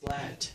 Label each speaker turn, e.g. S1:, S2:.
S1: flat.